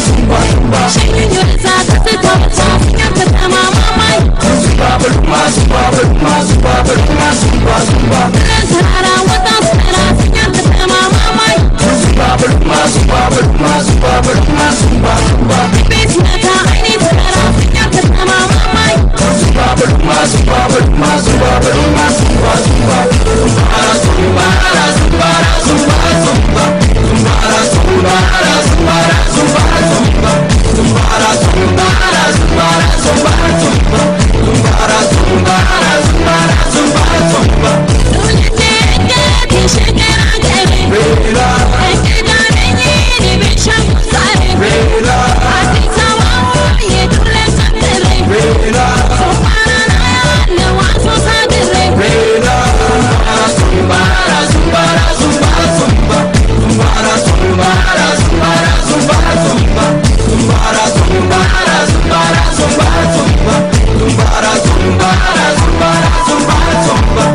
Yes. Zumba,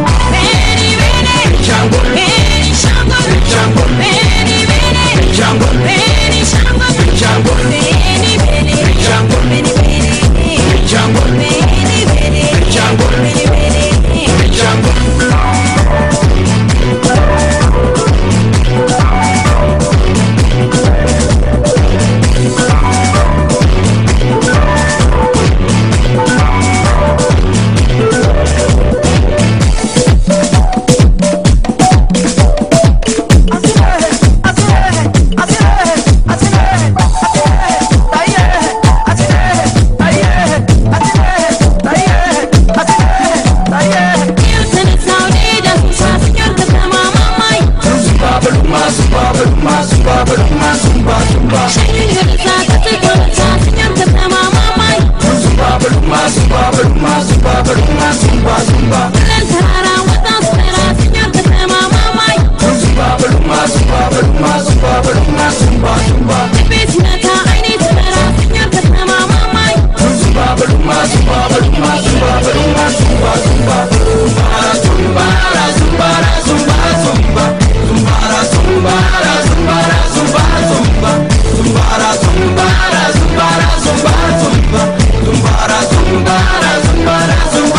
Zumba, zumba, zumba.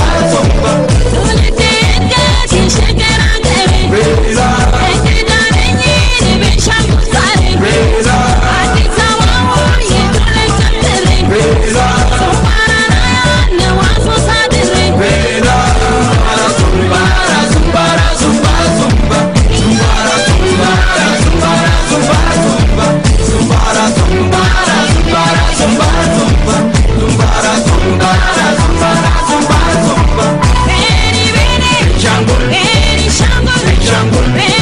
jungle.